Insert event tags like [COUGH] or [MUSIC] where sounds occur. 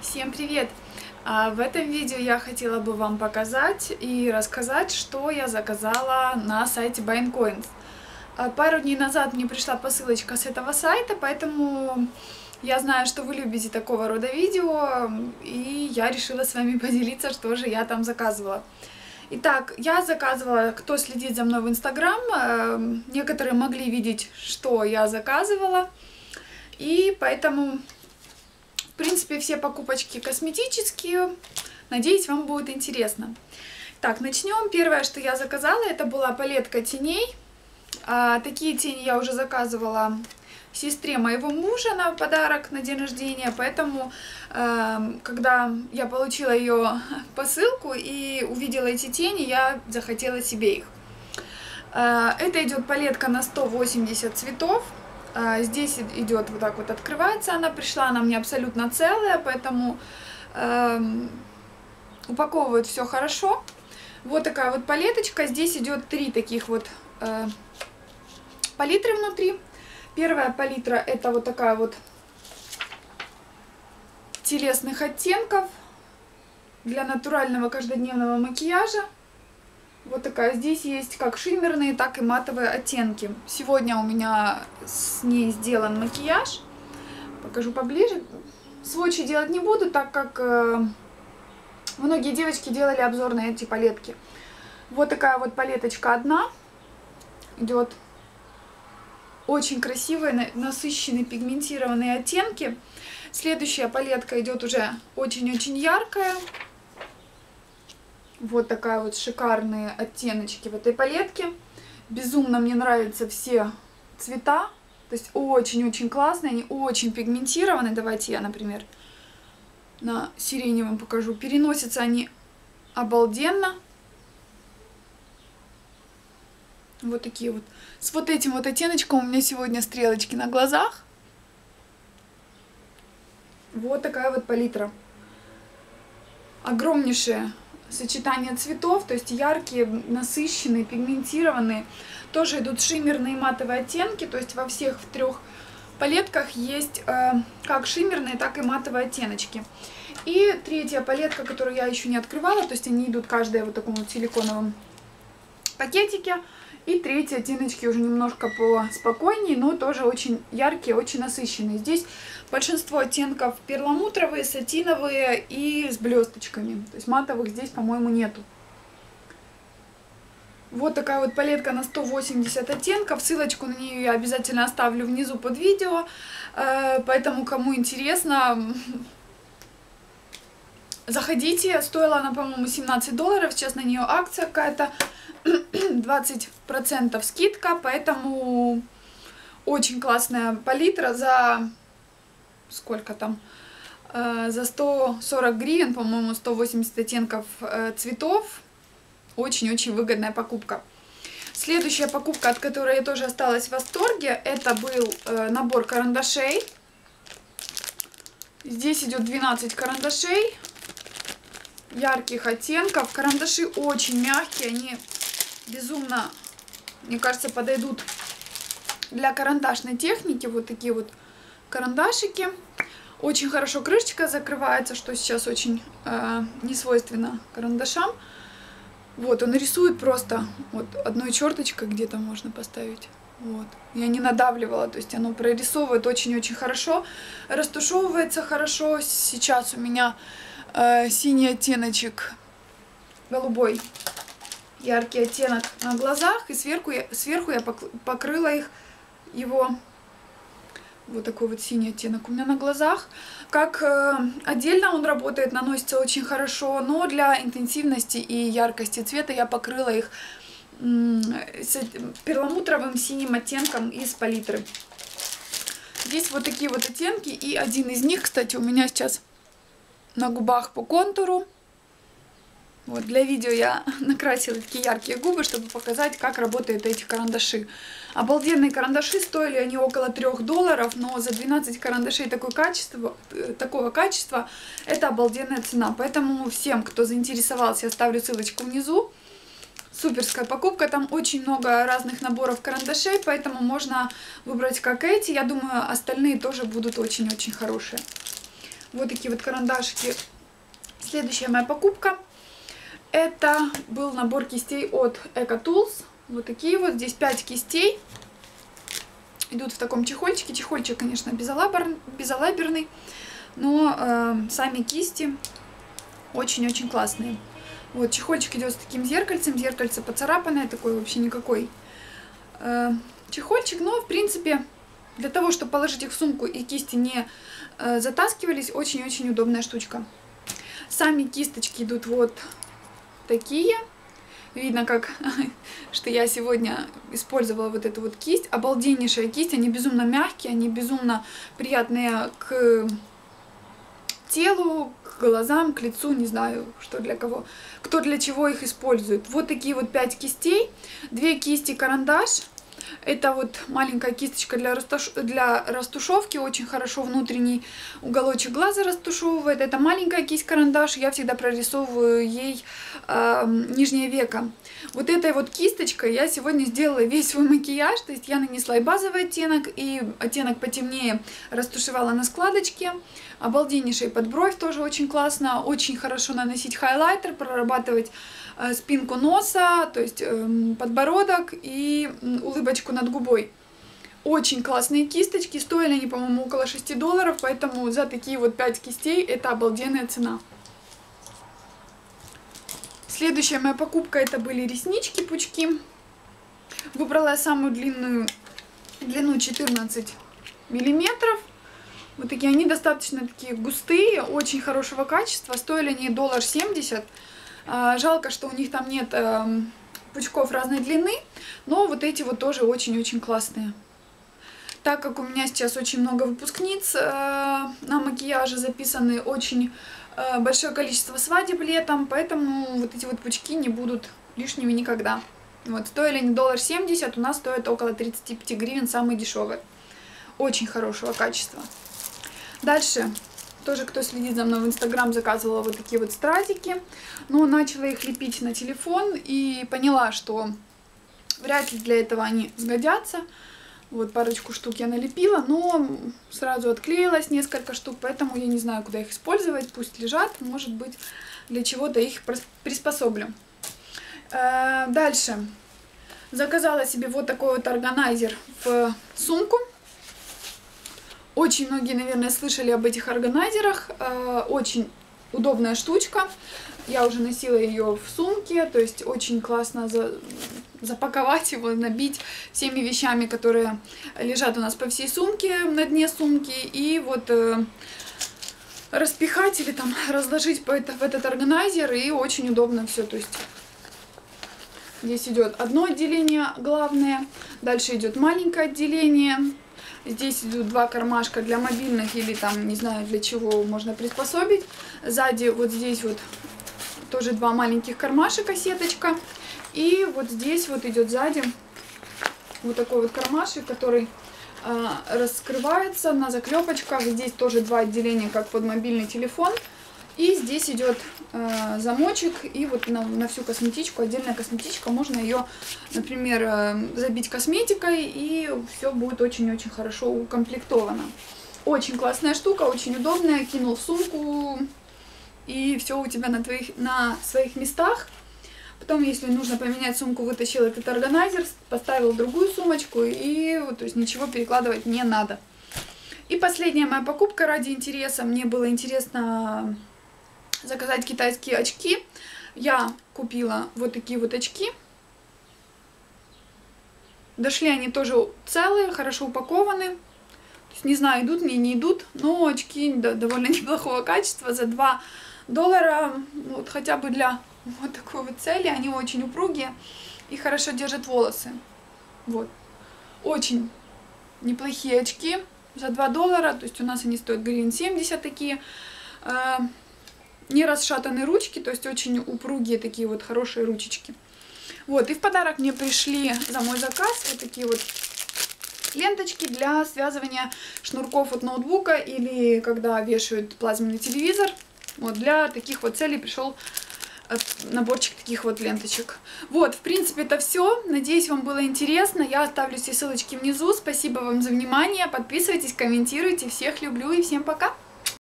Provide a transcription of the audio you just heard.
Всем привет! А в этом видео я хотела бы вам показать и рассказать, что я заказала на сайте BuyNcoins. А пару дней назад мне пришла посылочка с этого сайта, поэтому я знаю, что вы любите такого рода видео, и я решила с вами [LAUGHS] поделиться, что же я там заказывала. Итак, я заказывала, кто следит за мной в Инстаграм, некоторые могли видеть, что я заказывала, и поэтому в принципе, все покупочки косметические. Надеюсь, вам будет интересно. Так, начнем. Первое, что я заказала, это была палетка теней. А, такие тени я уже заказывала сестре моего мужа на подарок на день рождения, поэтому, э, когда я получила ее посылку и увидела эти тени, я захотела себе их. Э, это идет палетка на 180 цветов. А, здесь идет вот так вот, открывается она, пришла она мне абсолютно целая, поэтому э, упаковывают все хорошо. Вот такая вот палеточка, здесь идет три таких вот э, палитры внутри. Первая палитра это вот такая вот телесных оттенков для натурального каждодневного макияжа. Вот такая. Здесь есть как шиммерные, так и матовые оттенки. Сегодня у меня с ней сделан макияж. Покажу поближе. Сводчи делать не буду, так как э, многие девочки делали обзор на эти палетки. Вот такая вот палеточка одна. Идет очень красивые, насыщенные, пигментированные оттенки. Следующая палетка идет уже очень-очень яркая. Вот такая вот шикарные оттеночки в этой палетке. Безумно мне нравятся все цвета. То есть очень-очень классные, они очень пигментированы. Давайте я, например, на сиреневом покажу. Переносятся они обалденно. Вот такие вот. С вот этим вот оттеночком у меня сегодня стрелочки на глазах. Вот такая вот палитра. Огромнейшая сочетание цветов, то есть яркие, насыщенные, пигментированные. Тоже идут шиммерные матовые оттенки, то есть во всех в трех палетках есть э, как шиммерные, так и матовые оттеночки. И третья палетка, которую я еще не открывала, то есть они идут каждая в вот таком вот силиконовом пакетике. И третьи оттеночки уже немножко поспокойнее, но тоже очень яркие, очень насыщенные. Здесь большинство оттенков перламутровые, сатиновые и с блесточками. То есть матовых здесь, по-моему, нету. Вот такая вот палетка на 180 оттенков. Ссылочку на нее я обязательно оставлю внизу под видео. Э, поэтому, кому интересно, заходите. Стоила она, по-моему, 17 долларов. Сейчас на нее акция какая-то. [CLEARS THROAT] 20% скидка, поэтому очень классная палитра за сколько там, э, за 140 гривен, по-моему, 180 оттенков э, цветов. Очень-очень выгодная покупка. Следующая покупка, от которой я тоже осталась в восторге, это был э, набор карандашей. Здесь идет 12 карандашей ярких оттенков. Карандаши очень мягкие, они безумно, мне кажется, подойдут для карандашной техники. Вот такие вот карандашики. Очень хорошо крышечка закрывается, что сейчас очень э, не свойственно карандашам. Вот, он рисует просто вот одной черточкой где-то можно поставить. Вот. Я не надавливала, то есть оно прорисовывает очень-очень хорошо, растушевывается хорошо. Сейчас у меня э, синий оттеночек, голубой яркий оттенок на глазах, и сверху я, сверху я покрыла их его вот такой вот синий оттенок у меня на глазах. Как э, отдельно он работает, наносится очень хорошо, но для интенсивности и яркости цвета я покрыла их с перламутровым синим оттенком из палитры. Здесь вот такие вот оттенки, и один из них, кстати, у меня сейчас на губах по контуру. Вот для видео я [LAUGHS] накрасила такие яркие губы, чтобы показать, как работают эти карандаши. Обалденные карандаши, стоили они около 3 долларов, но за 12 карандашей такое качество, э, такого качества это обалденная цена. Поэтому всем, кто заинтересовался, я оставлю ссылочку внизу. Суперская покупка, там очень много разных наборов карандашей, поэтому можно выбрать как эти. Я думаю, остальные тоже будут очень-очень хорошие. Вот такие вот карандашики. Следующая моя покупка. Это был набор кистей от Eco Tools. Вот такие вот. Здесь 5 кистей. Идут в таком чехольчике. Чехольчик, конечно, безалабер, безалаберный. Но э, сами кисти очень-очень классные. Вот, чехольчик идет с таким зеркальцем. Зеркальце поцарапанное, такой вообще никакой э, чехольчик. Но, в принципе, для того, чтобы положить их в сумку и кисти не э, затаскивались, очень-очень удобная штучка. Сами кисточки идут вот такие. Видно, как [LAUGHS] что я сегодня использовала вот эту вот кисть. Обалденнейшая кисть. Они безумно мягкие, они безумно приятные к телу, к глазам, к лицу, не знаю, что для кого, кто для чего их использует. Вот такие вот пять кистей, две кисти карандаш, это вот маленькая кисточка для, растуш... для растушевки, очень хорошо внутренний уголочек глаза растушевывает. Это маленькая кисть-карандаш, я всегда прорисовываю ей э, нижнее веко. Вот этой вот кисточкой я сегодня сделала весь свой макияж, то есть я нанесла и базовый оттенок, и оттенок потемнее растушевала на складочке. Обалденнейший под бровь тоже очень классно, очень хорошо наносить хайлайтер, прорабатывать спинку носа, то есть эм, подбородок и улыбочку над губой. Очень классные кисточки, стоили они, по-моему, около 6 долларов, поэтому за такие вот 5 кистей это обалденная цена. Следующая моя покупка это были реснички, пучки. Выбрала я самую длинную, длину 14 миллиметров. Вот такие, они достаточно такие густые, очень хорошего качества. Стоили они доллар семьдесят. А, жалко, что у них там нет эм, пучков разной длины, но вот эти вот тоже очень-очень классные. Так как у меня сейчас очень много выпускниц э, на макияже записаны очень э, большое количество свадеб летом, поэтому вот эти вот пучки не будут лишними никогда. Вот, стоили они доллар семьдесят, у нас стоят около 35 гривен, самые дешевые. Очень хорошего качества. Дальше тоже, кто следит за мной в Инстаграм, заказывала вот такие вот стразики. Но начала их лепить на телефон и поняла, что вряд ли для этого они сгодятся. Вот парочку штук я налепила, но сразу отклеилась несколько штук, поэтому я не знаю, куда их использовать. Пусть лежат, может быть, для чего-то их приспособлю. Э, дальше. Заказала себе вот такой вот органайзер в сумку. Очень многие, наверное, слышали об этих органайзерах. Э, очень удобная штучка. Я уже носила ее в сумке, то есть очень классно за, запаковать его, набить всеми вещами, которые лежат у нас по всей сумке, на дне сумки, и вот э, распихать или там разложить по это, в этот органайзер, и очень удобно все, то есть здесь идет одно отделение главное, дальше идет маленькое отделение, Здесь идут два кармашка для мобильных или там, не знаю, для чего можно приспособить. Сзади вот здесь вот тоже два маленьких кармашека, сеточка. И вот здесь вот идет сзади вот такой вот кармашек, который э, раскрывается на заклепочках. Здесь тоже два отделения, как под мобильный телефон. И здесь идет э, замочек, и вот на, на всю косметичку, отдельная косметичка, можно ее, например, э, забить косметикой, и все будет очень-очень хорошо укомплектовано. Очень классная штука, очень удобная, кинул сумку, и все у тебя на, твоих, на своих местах. Потом, если нужно поменять сумку, вытащил этот органайзер, поставил другую сумочку, и то есть ничего перекладывать не надо. И последняя моя покупка ради интереса. Мне было интересно заказать китайские очки. Я купила вот такие вот очки. Дошли они тоже целые, хорошо упакованы. То есть, не знаю, идут мне, не идут, но очки довольно [LAUGHS] неплохого качества. За 2 доллара, вот хотя бы для вот такой вот цели, они очень упругие и хорошо держат волосы. Вот. Очень неплохие очки за 2 доллара, то есть у нас они стоят гривен 70 такие. Не расшатаны ручки, то есть очень упругие такие вот хорошие ручечки. Вот, и в подарок мне пришли за мой заказ вот такие вот ленточки для связывания шнурков от ноутбука или когда вешают плазменный телевизор. Вот, для таких вот целей пришел э, наборчик таких вот ленточек. Вот, в принципе, это все. Надеюсь, вам было интересно. Я оставлю все ссылочки внизу. Спасибо вам за внимание. Подписывайтесь, комментируйте. Всех люблю и всем пока!